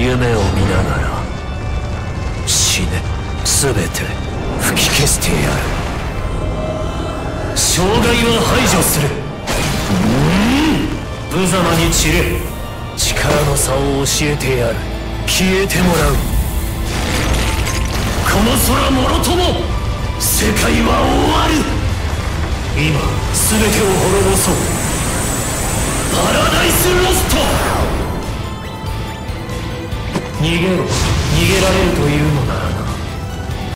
夢を見ながら死ね。全て吹き消してやる。障害は排除する。無様に散れ。力の差を教えてやる。消えてもらう。この空もろとも世界は終わる。今全てを滅ぼそう。パラダイスロスト逃げろ。逃げられるというの